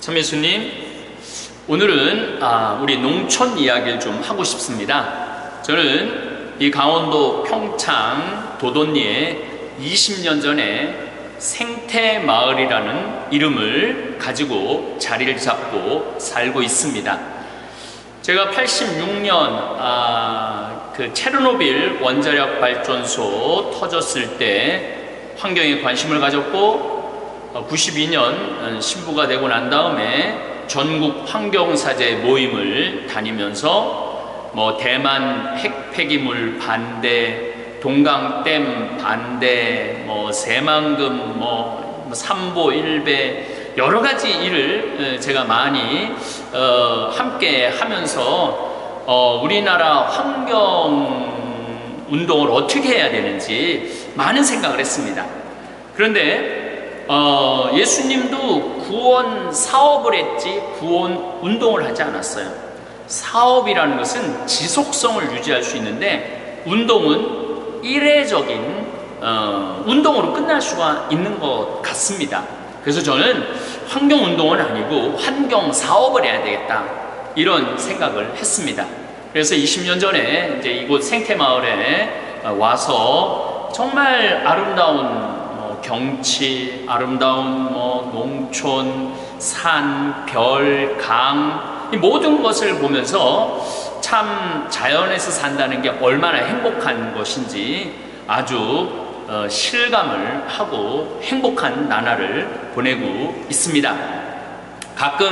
참 예수님, 오늘은 아, 우리 농촌 이야기를 좀 하고 싶습니다. 저는 이 강원도 평창 도돈리에 20년 전에 생태마을이라는 이름을 가지고 자리를 잡고 살고 있습니다. 제가 86년 아, 그 체르노빌 원자력 발전소 터졌을 때 환경에 관심을 가졌고 92년 어, 신부가 되고 난 다음에 전국 환경사제 모임을 다니면서 뭐 대만 핵 폐기물 반대, 동강댐 반대, 뭐 새만금, 뭐 삼보 일배 여러 가지 일을 어, 제가 많이 어, 함께 하면서 어, 우리나라 환경 운동을 어떻게 해야 되는지 많은 생각을 했습니다. 그런데 어, 예수님도 구원 사업을 했지 구원 운동을 하지 않았어요. 사업이라는 것은 지속성을 유지할 수 있는데 운동은 일회적인 어, 운동으로 끝날 수가 있는 것 같습니다. 그래서 저는 환경 운동은 아니고 환경 사업을 해야 되겠다 이런 생각을 했습니다. 그래서 20년 전에 이제 이곳 생태 마을에 와서 정말 아름다운 경치, 아름다운 뭐 농촌, 산, 별, 강, 이 모든 것을 보면서 참 자연에서 산다는 게 얼마나 행복한 것인지 아주 어, 실감을 하고 행복한 나날을 보내고 있습니다. 가끔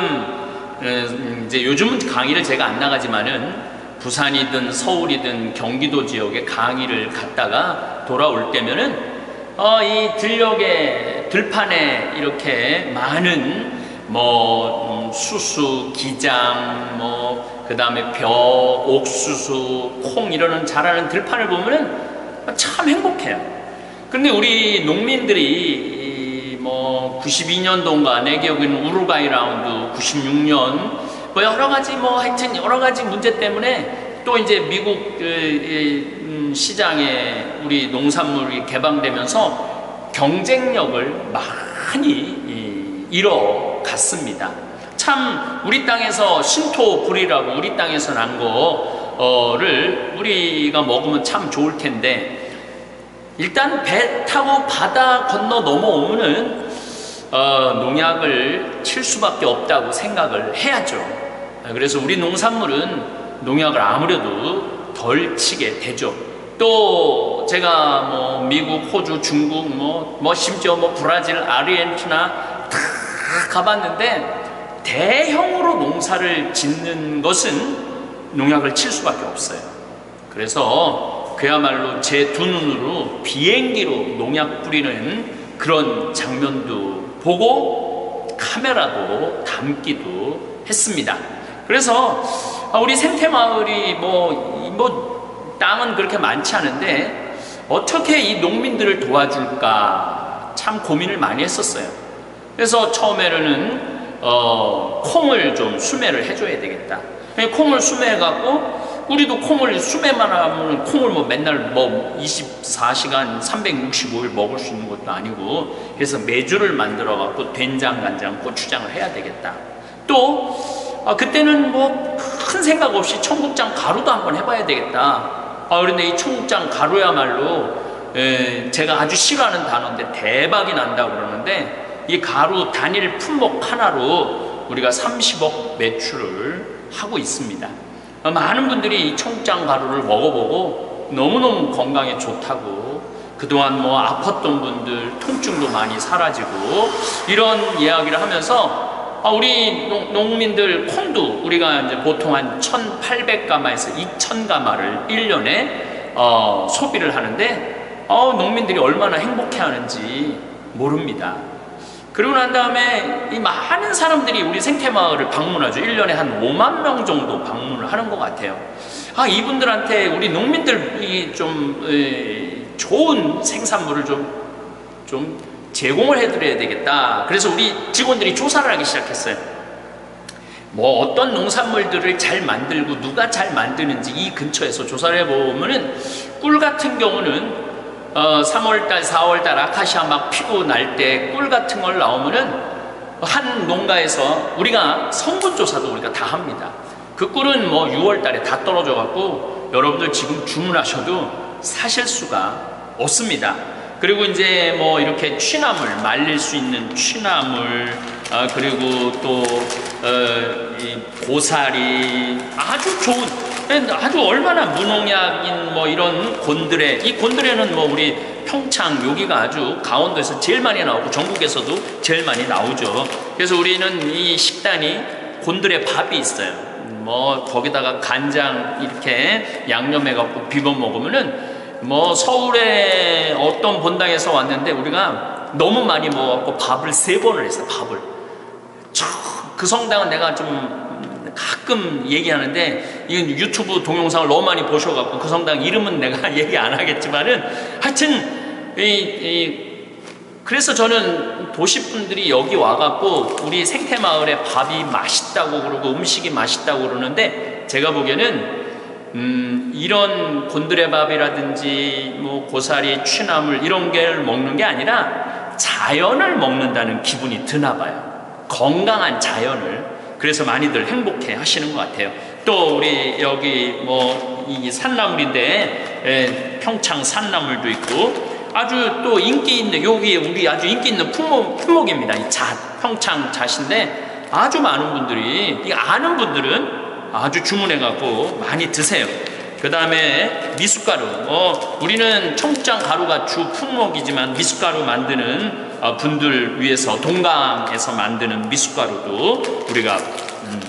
어, 이제 요즘은 강의를 제가 안 나가지만은 부산이든 서울이든 경기도 지역에 강의를 갔다가 돌아올 때면은 어, 이 들녘에 들판에 이렇게 많은 뭐 음, 수수, 기장, 뭐 그다음에 벼, 옥수수, 콩 이러는 자라는 들판을 보면은 참 행복해요. 그런데 우리 농민들이 뭐 92년도인가 내 기억에는 우루과이 라운드 96년 뭐 여러 가지 뭐 하여튼 여러 가지 문제 때문에 또 이제 미국 그, 시장에 우리 농산물이 개방되면서 경쟁력을 많이 잃어갔습니다. 참 우리 땅에서 신토 불이라고 우리 땅에서 난 거를 우리가 먹으면 참 좋을 텐데 일단 배 타고 바다 건너 넘어오면은 어, 농약을 칠 수밖에 없다고 생각을 해야죠. 그래서 우리 농산물은 농약을 아무래도 덜 치게 되죠. 또 제가 뭐 미국, 호주, 중국, 뭐, 뭐 심지어 뭐 브라질, 아르헨티나 다 가봤는데 대형으로 농사를 짓는 것은 농약을 칠 수밖에 없어요. 그래서 그야말로 제 두 눈으로 비행기로 농약 뿌리는 그런 장면도 보고 카메라도 담기도 했습니다. 그래서 우리 생태마을이 뭐, 뭐 땅은 그렇게 많지 않은데 어떻게 이 농민들을 도와줄까 참 고민을 많이 했었어요. 그래서 처음에는 어, 콩을 좀 수매를 해줘야 되겠다. 콩을 수매해갖고 우리도 콩을 수매만 하면 콩을 뭐 맨날 뭐 24시간 365일 먹을 수 있는 것도 아니고 그래서 매주를 만들어갖고 된장, 간장, 고추장을 해야 되겠다. 또 아, 그때는 뭐 큰 생각 없이 청국장 가루도 한번 해봐야 되겠다. 아, 그런데 이 청국장 가루야말로 에, 제가 아주 싫어하는 단어인데 대박이 난다고 그러는데 이 가루 단일 품목 하나로 우리가 30억 매출을 하고 있습니다. 어, 많은 분들이 이 청국장 가루를 먹어보고 너무너무 건강에 좋다고 그동안 뭐 아팠던 분들 통증도 많이 사라지고 이런 이야기를 하면서 아, 우리 농, 민들 콩도 우리가 이제 보통 한 1,800가마에서 2,000가마를 1년에 어, 소비를 하는데 어, 농민들이 얼마나 행복해 하는지 모릅니다. 그리고 난 다음에 이 많은 사람들이 우리 생태마을을 방문하죠. 1년에 한 5만 명 정도 방문을 하는 것 같아요. 아, 이분들한테 우리 농민들이 좀 에, 좋은 생산물을 좀, 좀 제공을 해드려야 되겠다. 그래서 우리 직원들이 조사를 하기 시작했어요. 뭐 어떤 농산물들을 잘 만들고 누가 잘 만드는지 이 근처에서 조사를 해보면은 꿀 같은 경우는 어 3월달, 4월달 아카시아 막 피고 날 때 꿀 같은 걸 나오면은 한 농가에서 우리가 성분 조사도 우리가 다 합니다. 그 꿀은 뭐 6월 달에 다 떨어져 갖고 여러분들 지금 주문하셔도 사실 수가 없습니다. 그리고 이제 뭐 이렇게 취나물 말릴 수 있는 취나물 아, 그리고 또 어, 고사리 아주 좋은 아주 얼마나 무농약인 뭐 이런 곤드레 이 곤드레는 뭐 우리 평창 여기가 아주 강원도에서 제일 많이 나오고 전국에서도 제일 많이 나오죠. 그래서 우리는 이 식단이 곤드레 밥이 있어요. 뭐 거기다가 간장 이렇게 양념해 갖고 비벼 먹으면은 뭐 서울에 어떤 본당에서 왔는데 우리가 너무 많이 먹었고 밥을 세 번을 했어요. 밥을. 그 성당은 내가 좀 가끔 얘기하는데 이건 유튜브 동영상을 너무 많이 보셔갖고 그 성당 이름은 내가 얘기 안 하겠지만은 하여튼 이, 이 그래서 저는 도시 분들이 여기 와갖고 우리 생태 마을에 밥이 맛있다고 그러고 음식이 맛있다고 그러는데 제가 보기에는 음, 이런 곤드레밥이라든지 뭐 고사리, 취나물 이런 게 먹는 게 아니라 자연을 먹는다는 기분이 드나 봐요. 건강한 자연을. 그래서 많이들 행복해 하시는 것 같아요. 또 우리 여기 뭐 이 산나물인데 예, 평창 산나물도 있고 아주 또 인기 있는 여기 우리 아주 인기 있는 품목, 품목입니다. 이 잣, 평창 잣인데 아주 많은 분들이 이 아는 분들은 아주 주문해갖고 많이 드세요. 그 다음에 미숫가루. 어, 우리는 청장 가루가 주 품목이지만 미숫가루 만드는 어, 분들 위해서 동강에서 만드는 미숫가루도 우리가 음,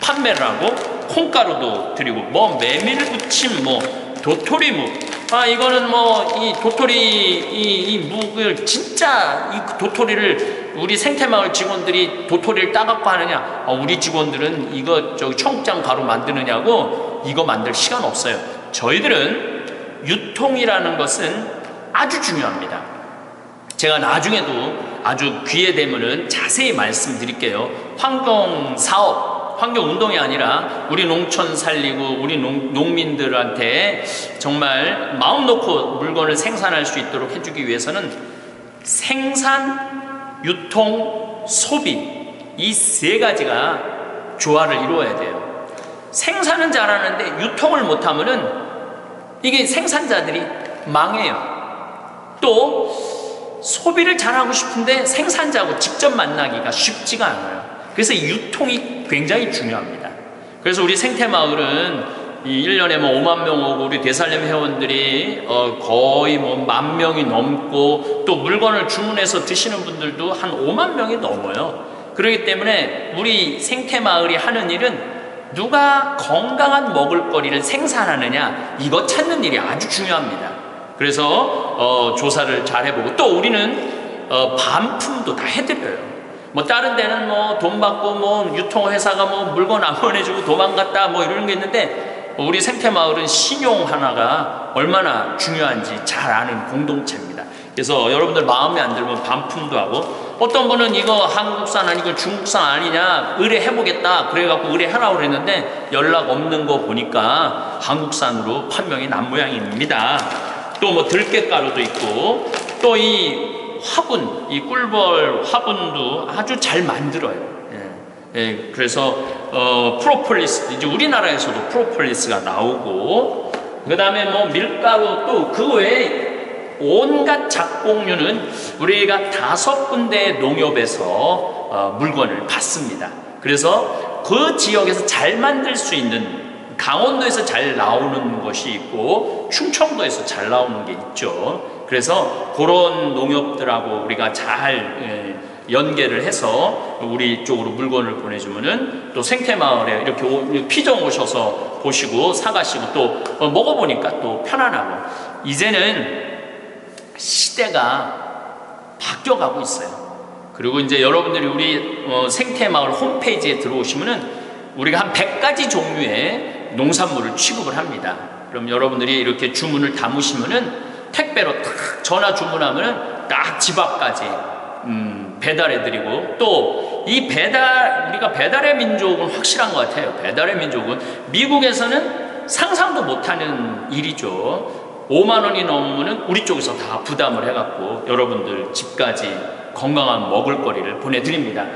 판매를 하고 콩가루도 드리고 뭐 메밀 부침 뭐 도토리묵 아 이거는 뭐 이 도토리 이, 이 묵을 진짜 이 도토리를 우리 생태마을 직원들이 도토리를 따갖고 하느냐? 아, 우리 직원들은 이거 저기 청장 가루 만드느냐고 이거 만들 시간 없어요. 저희들은 유통이라는 것은 아주 중요합니다. 제가 나중에도 아주 귀에 되면은 자세히 말씀드릴게요. 환경 사업 환경 운동이 아니라 우리 농촌 살리고 우리 농, 농민들한테 정말 마음 놓고 물건을 생산할 수 있도록 해주기 위해서는 생산, 유통, 소비 이 세 가지가 조화를 이루어야 돼요. 생산은 잘하는데 유통을 못하면은 이게 생산자들이 망해요. 또 소비를 잘하고 싶은데 생산자하고 직접 만나기가 쉽지가 않아요. 그래서 유통이 굉장히 중요합니다. 그래서 우리 생태마을은 이 1년에 뭐 5만 명 오고 우리 대살렘 회원들이 어 거의 뭐 만 명이 넘고 또 물건을 주문해서 드시는 분들도 한 5만 명이 넘어요. 그렇기 때문에 우리 생태 마을이 하는 일은 누가 건강한 먹을거리를 생산하느냐 이거 찾는 일이 아주 중요합니다. 그래서 어 조사를 잘 해보고 또 우리는 어 반품도 다 해드려요. 뭐 다른 데는 뭐 돈 받고 뭐 유통회사가 뭐 물건 안 보내주고 도망갔다 뭐 이런 게 있는데 우리 생태마을은 신용 하나가 얼마나 중요한지 잘 아는 공동체입니다. 그래서 여러분들 마음에 안 들면 반품도 하고 어떤 분은 이거 한국산 아니고 중국산 아니냐 의뢰해보겠다 그래갖고 의뢰하라고 그랬는데 연락 없는 거 보니까 한국산으로 판명이 난 모양입니다. 또 뭐 들깨가루도 있고 또 이 화분, 이 꿀벌 화분도 아주 잘 만들어요. 예. 예, 그래서 어, 프로폴리스 이제 우리나라에서도 프로폴리스가 나오고 그 다음에 뭐 밀가루 또 그 외에 온갖 작곡류는 우리가 다섯 군데 농협에서 어, 물건을 받습니다. 그래서 그 지역에서 잘 만들 수 있는 강원도에서 잘 나오는 것이 있고 충청도에서 잘 나오는 게 있죠. 그래서 그런 농협들하고 우리가 잘 예, 연계를 해서 우리 쪽으로 물건을 보내주면은 또 생태마을에 이렇게 피정 오셔서 보시고 사가시고 또 어, 먹어보니까 또 편안하고 이제는 시대가 바뀌어가고 있어요. 그리고 이제 여러분들이 우리 어, 생태마을 홈페이지에 들어오시면은 우리가 한 100가지 종류의 농산물을 취급을 합니다. 그럼 여러분들이 이렇게 주문을 담으시면은 택배로 딱 전화 주문하면 딱 집 앞까지 음, 배달해드리고 또 이 배달 우리가 배달의 민족은 확실한 것 같아요. 배달의 민족은 미국에서는 상상도 못하는 일이죠. 5만 원이 넘으면 우리 쪽에서 다 부담을 해갖고 여러분들 집까지 건강한 먹을거리를 보내드립니다.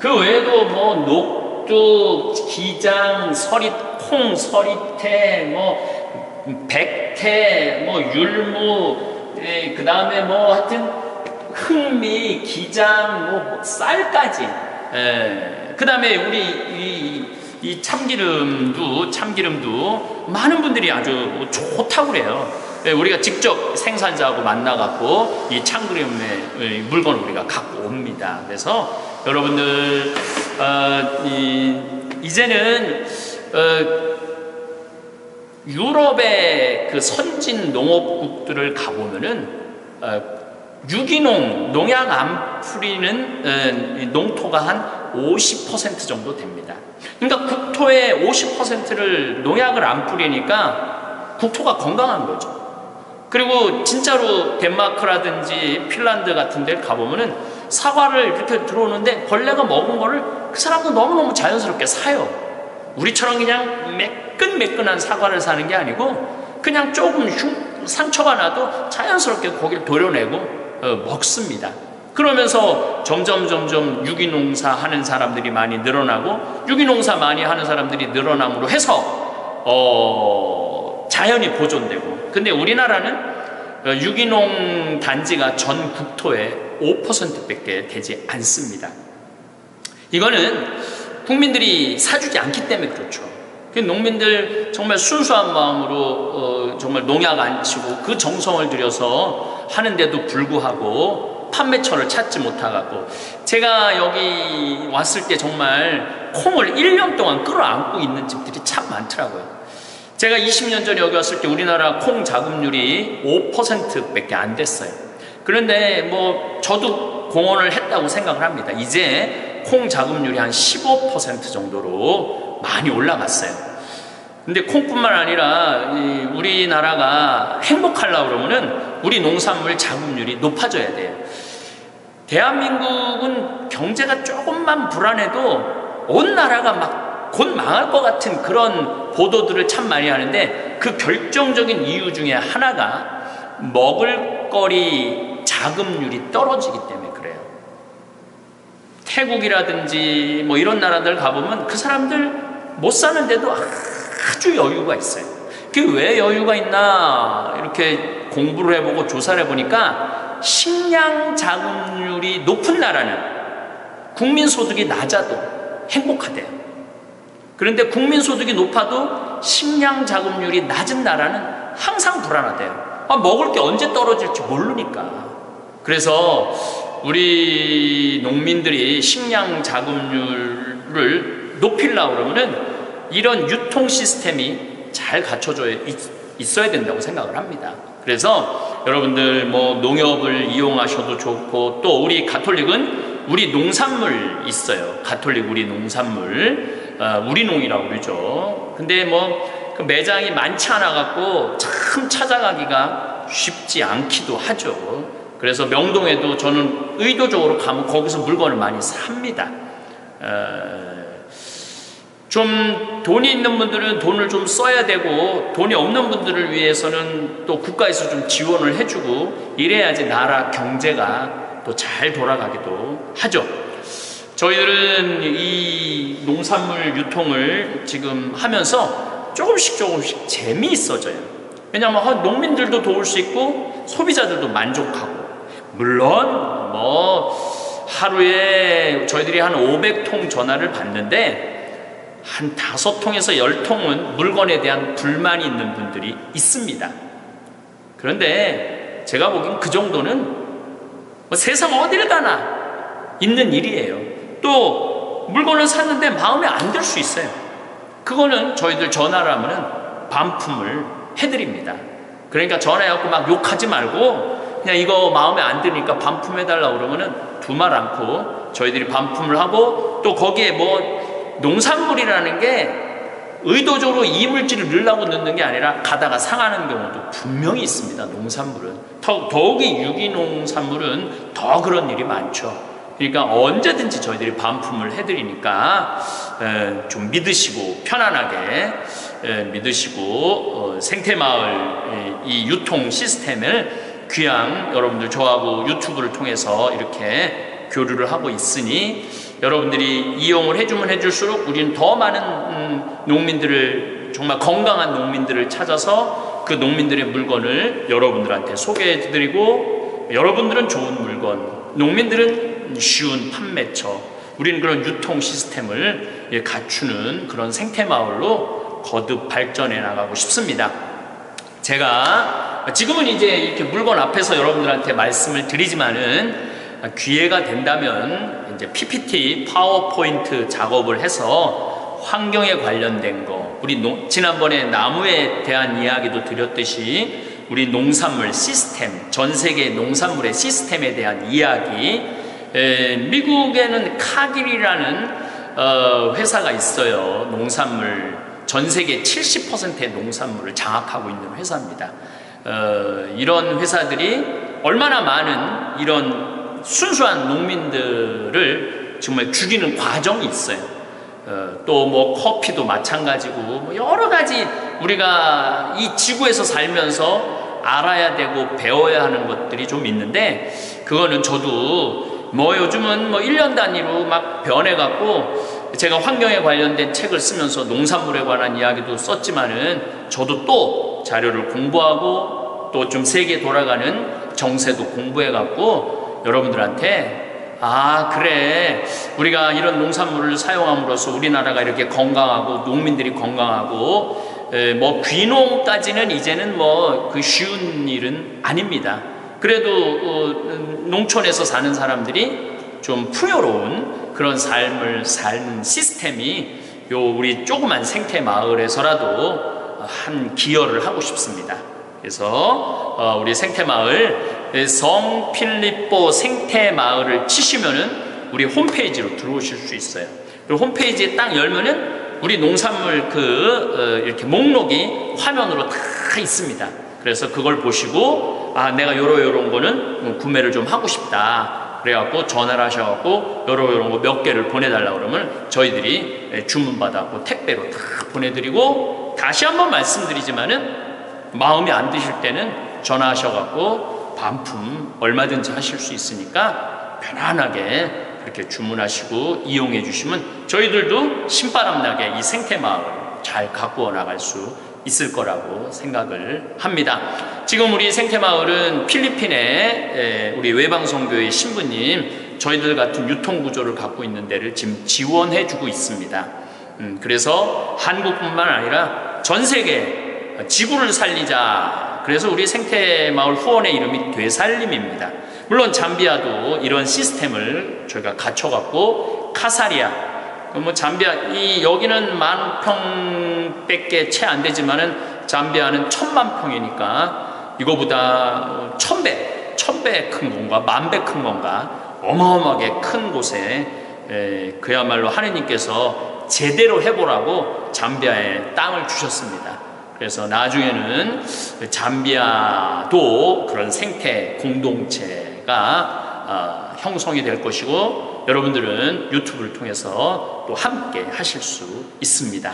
그 외에도 뭐 녹두, 기장, 서리, 콩, 서리태, 뭐 백태, 뭐 율무, 예, 그 다음에 뭐 하여튼 흑미, 기장, 뭐 쌀까지. 예, 그 다음에 우리 이, 이 참기름도 참기름도 많은 분들이 아주 좋다고 그래요. 예, 우리가 직접 생산자하고 만나갖고 이 참기름의 물건을 우리가 갖고 옵니다. 그래서 여러분들 어, 이, 이제는 어, 유럽의 그 선진 농업국들을 가보면은 어, 유기농 농약 안 뿌리는 어, 농토가 한 50% 정도 됩니다. 그러니까 국토의 50%를 농약을 안 뿌리니까 국토가 건강한 거죠. 그리고 진짜로 덴마크라든지 핀란드 같은 데 가보면은 사과를 이렇게 들어오는데 벌레가 먹은 거를 그 사람도 너무너무 자연스럽게 사요. 우리처럼 그냥 매끈매끈한 사과를 사는 게 아니고 그냥 조금 흉, 상처가 나도 자연스럽게 거기를 도려내고 어, 먹습니다. 그러면서 점점 점점 유기농사 하는 사람들이 많이 늘어나고 유기농사 많이 하는 사람들이 늘어남으로 해서 어, 자연이 보존되고 근데 우리나라는 어, 유기농 단지가 전 국토의 5%밖에 되지 않습니다. 이거는 국민들이 사주지 않기 때문에 그렇죠. 그 농민들 정말 순수한 마음으로 어, 정말 농약 안 치고 그 정성을 들여서 하는데도 불구하고 판매처를 찾지 못하고 제가 여기 왔을 때 정말 콩을 1년 동안 끌어안고 있는 집들이 참 많더라고요. 제가 20년 전에 여기 왔을 때 우리나라 콩 자급률이 5%밖에 안 됐어요. 그런데 뭐 저도 공헌을 했다고 생각을 합니다. 이제 콩 자급률이 한 15% 정도로 많이 올라갔어요. 근데 콩뿐만 아니라 우리나라가 행복하려고 그러면은 우리 농산물 자급률이 높아져야 돼요. 대한민국은 경제가 조금만 불안해도 온 나라가 막 곧 망할 것 같은 그런 보도들을 참 많이 하는데 그 결정적인 이유 중에 하나가 먹을거리 자금률이 떨어지기 때문에. 태국이라든지 뭐 이런 나라들 가보면 그 사람들 못 사는데도 아주 여유가 있어요. 그게 왜 여유가 있나 이렇게 공부를 해보고 조사를 해보니까 식량 자금률이 높은 나라는 국민 소득이 낮아도 행복하대요. 그런데 국민 소득이 높아도 식량 자금률이 낮은 나라는 항상 불안하대요. 아, 먹을 게 언제 떨어질지 모르니까. 그래서 우리 농민들이 식량 자금률을 높이려고 그러면은 이런 유통 시스템이 잘 갖춰져 있어야 된다고 생각을 합니다. 그래서 여러분들 뭐 농협을 이용하셔도 좋고 또 우리 가톨릭은 우리 농산물 있어요. 가톨릭 우리 농산물 어, 우리 농이라고 그러죠. 근데 뭐 그 매장이 많지 않아 갖고 참 찾아가기가 쉽지 않기도 하죠. 그래서 명동에도 저는 의도적으로 가면 거기서 물건을 많이 삽니다. 어, 좀 돈이 있는 분들은 돈을 좀 써야 되고 돈이 없는 분들을 위해서는 또 국가에서 좀 지원을 해주고 이래야지 나라 경제가 또 잘 돌아가기도 하죠. 저희들은 이 농산물 유통을 지금 하면서 조금씩 조금씩 재미있어져요. 왜냐하면 아, 농민들도 도울 수 있고 소비자들도 만족하고 물론 뭐 하루에 저희들이 한 500통 전화를 받는데 한 다섯 통에서 열 통은 물건에 대한 불만이 있는 분들이 있습니다. 그런데 제가 보기엔 그 정도는 뭐 세상 어딜 가나 있는 일이에요. 또 물건을 샀는데 마음에 안 들 수 있어요. 그거는 저희들 전화를 하면은 반품을 해드립니다. 그러니까 전화해갖고 막 욕하지 말고 그냥 이거 마음에 안 드니까 반품해달라고 그러면은 두말 않고 저희들이 반품을 하고 또 거기에 뭐 농산물이라는 게 의도적으로 이물질을 넣으려고 넣는 게 아니라 가다가 상하는 경우도 분명히 있습니다. 농산물은. 더욱이 유기농산물은 더 그런 일이 많죠. 그러니까 언제든지 저희들이 반품을 해드리니까 좀 믿으시고 편안하게 믿으시고 어, 생태마을 이 유통 시스템을 귀양 여러분들 저하고 유튜브를 통해서 이렇게 교류를 하고 있으니 여러분들이 이용을 해주면 해줄수록 우리는 더 많은 음, 농민들을 정말 건강한 농민들을 찾아서 그 농민들의 물건을 여러분들한테 소개해드리고 여러분들은 좋은 물건, 농민들은 쉬운 판매처, 우리는 그런 유통 시스템을 예, 갖추는 그런 생태 마을로 거듭 발전해 나가고 싶습니다. 제가 지금은 이제 이렇게 물건 앞에서 여러분들한테 말씀을 드리지만은 기회가 된다면 이제 PPT 파워포인트 작업을 해서 환경에 관련된 거 우리 노, 지난번에 나무에 대한 이야기도 드렸듯이 우리 농산물 시스템 전 세계 농산물의 시스템에 대한 이야기. 에, 미국에는 카길이라는 어, 회사가 있어요. 농산물 전 세계 70%의 농산물을 장악하고 있는 회사입니다 어, 이런 회사들이 얼마나 많은 이런 순수한 농민들을 정말 죽이는 과정이 있어요. 어, 또뭐 커피도 마찬가지고 뭐 여러 가지 우리가 이 지구에서 살면서 알아야 되고 배워야 하는 것들이 좀 있는데 그거는 저도 뭐 요즘은 뭐 1년 단위로 막 변해갖고 제가 환경에 관련된 책을 쓰면서 농산물에 관한 이야기도 썼지만은 저도 또 자료를 공부하고 또 좀 세계 돌아가는 정세도 공부해갖고 여러분들한테 아 그래 우리가 이런 농산물을 사용함으로써 우리나라가 이렇게 건강하고 농민들이 건강하고 에, 뭐 귀농까지는 이제는 뭐 그 쉬운 일은 아닙니다. 그래도 어, 농촌에서 사는 사람들이 좀 풍요로운 그런 삶을 사는 시스템이 요 우리 조그만 생태 마을에서라도 한 기여를 하고 싶습니다. 그래서 어, 우리 생태마을 성 필리포 생태마을을 치시면은 우리 홈페이지로 들어오실 수 있어요. 그리고 홈페이지에 딱 열면은 우리 농산물 그 어, 이렇게 목록이 화면으로 다 있습니다. 그래서 그걸 보시고 아 내가 요러 요런 거는 구매를 좀 하고 싶다. 그래갖고 전화를 하셔갖고 요러 요런 거 몇 개를 보내달라 그러면 저희들이 주문 받아갖고 택배로 다 보내드리고 다시 한번 말씀드리지만은 마음에 안 드실 때는 전화하셔갖고 반품 얼마든지 하실 수 있으니까 편안하게 그렇게 주문하시고 이용해 주시면 저희들도 신바람 나게 이 생태 마을 잘 가꾸어 나갈 수 있을 거라고 생각을 합니다. 지금 우리 생태마을은 필리핀에 우리 외방성교회 신부님 저희들 같은 유통 구조를 갖고 있는 데를 지금 지원해 주고 있습니다. 음, 그래서 한국뿐만 아니라 전 세계 지구를 살리자 그래서 우리 생태마을 후원의 이름이 되살림입니다. 물론 잠비아도 이런 시스템을 저희가 갖춰갖고 카사리아 뭐 잠비아 이 여기는 만 평밖에 채 안 되지만은 잠비아는 천만 평이니까 이거보다 천 배, 천배 큰 건가, 만 배 큰 건가 어마어마하게 큰 곳에 에, 그야말로 하느님께서 제대로 해보라고 잠비아에 땅을 주셨습니다. 그래서 나중에는 잠비아도 그런 생태 공동체가 어, 형성이 될 것이고 여러분들은 유튜브를 통해서 또 함께 하실 수 있습니다.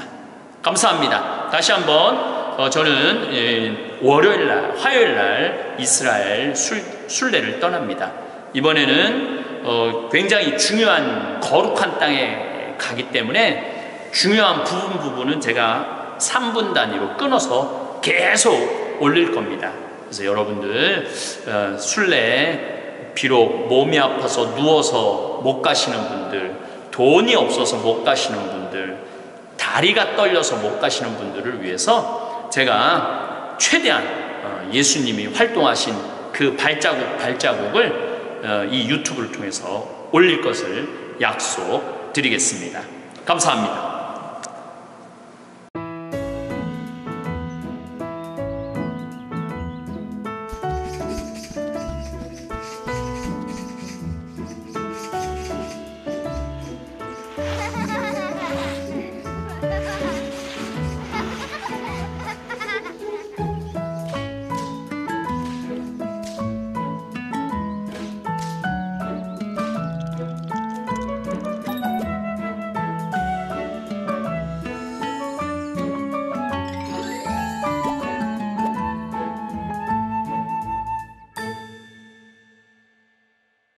감사합니다. 다시 한번 어, 저는 예, 월요일 날, 화요일 날 이스라엘 술, 순례를 떠납니다. 이번에는 어, 굉장히 중요한 거룩한 땅에 가기 때문에 중요한 부분 부분은 제가 3분 단위로 끊어서 계속 올릴 겁니다. 그래서 여러분들 어, 순례 비록 몸이 아파서 누워서 못 가시는 분들, 돈이 없어서 못 가시는 분들, 다리가 떨려서 못 가시는 분들을 위해서 제가 최대한 어, 예수님이 활동하신 그 발자국 발자국을 어, 이 유튜브를 통해서 올릴 것을 약속드리겠습니다. 감사합니다.